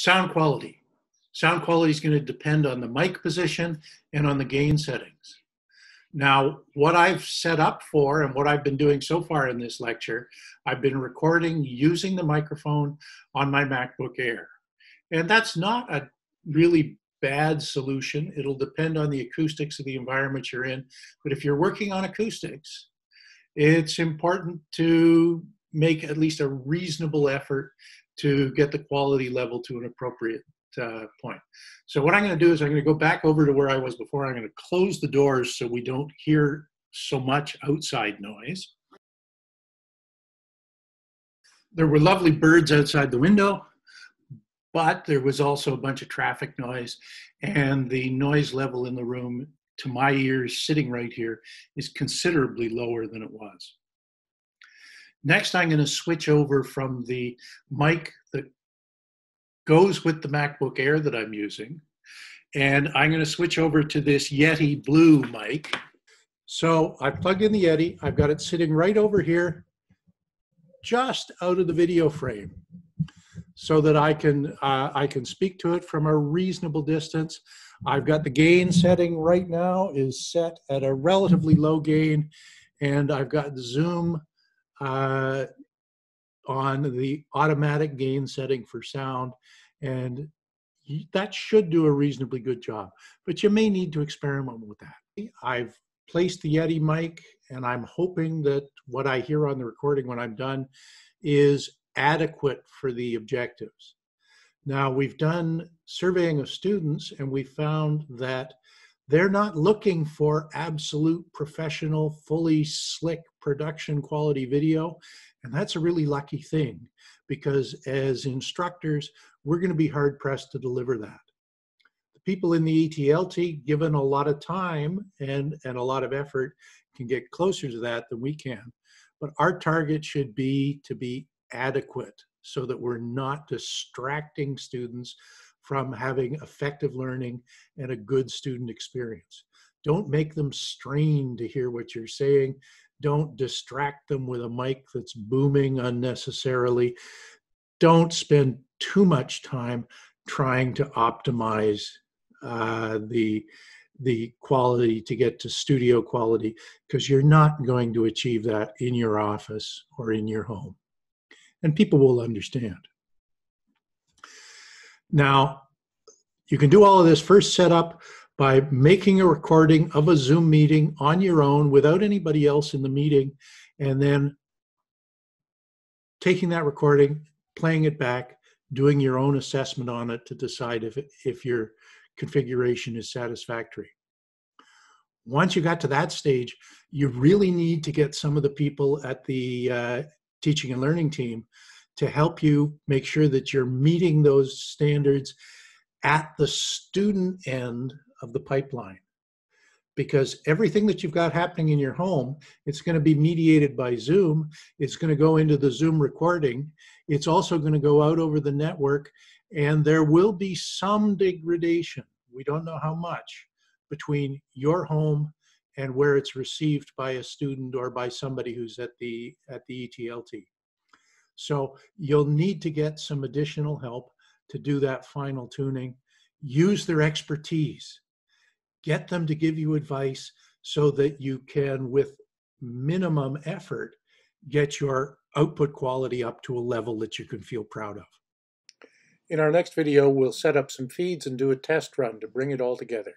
Sound quality. Sound quality is going to depend on the mic position and on the gain settings. Now, what I've set up for and what I've been doing so far in this lecture, I've been recording using the microphone on my MacBook Air. And that's not a really bad solution. It'll depend on the acoustics of the environment you're in. But if you're working on acoustics, it's important to make at least a reasonable effort to get the quality level to an appropriate uh, point. So what I'm going to do is I'm going to go back over to where I was before. I'm going to close the doors so we don't hear so much outside noise. There were lovely birds outside the window, but there was also a bunch of traffic noise and the noise level in the room to my ears sitting right here is considerably lower than it was. Next, I'm going to switch over from the mic that goes with the MacBook Air that I'm using. And I'm going to switch over to this Yeti Blue mic. So I plugged in the Yeti. I've got it sitting right over here, just out of the video frame, so that I can uh, I can speak to it from a reasonable distance. I've got the gain setting right now is set at a relatively low gain, and I've got Zoom uh, on the automatic gain setting for sound, and that should do a reasonably good job. But you may need to experiment with that. I've placed the Yeti mic, and I'm hoping that what I hear on the recording when I'm done is adequate for the objectives. Now, we've done surveying of students, and we found that they're not looking for absolute professional, fully slick production quality video. And that's a really lucky thing because as instructors, we're going to be hard pressed to deliver that. The people in the ETLT, given a lot of time and, and a lot of effort, can get closer to that than we can. But our target should be to be adequate so that we're not distracting students from having effective learning and a good student experience. Don't make them strain to hear what you're saying. Don't distract them with a mic that's booming unnecessarily. Don't spend too much time trying to optimize uh, the the quality to get to studio quality because you're not going to achieve that in your office or in your home and people will understand now you can do all of this first setup by making a recording of a Zoom meeting on your own without anybody else in the meeting, and then taking that recording, playing it back, doing your own assessment on it to decide if, if your configuration is satisfactory. Once you got to that stage, you really need to get some of the people at the uh, teaching and learning team to help you make sure that you're meeting those standards at the student end of the pipeline. Because everything that you've got happening in your home it's going to be mediated by zoom it's going to go into the zoom recording it's also going to go out over the network and there will be some degradation we don't know how much between your home and where it's received by a student or by somebody who's at the at the ETLT so you'll need to get some additional help to do that final tuning. Use their expertise. Get them to give you advice so that you can, with minimum effort, get your output quality up to a level that you can feel proud of. In our next video, we'll set up some feeds and do a test run to bring it all together.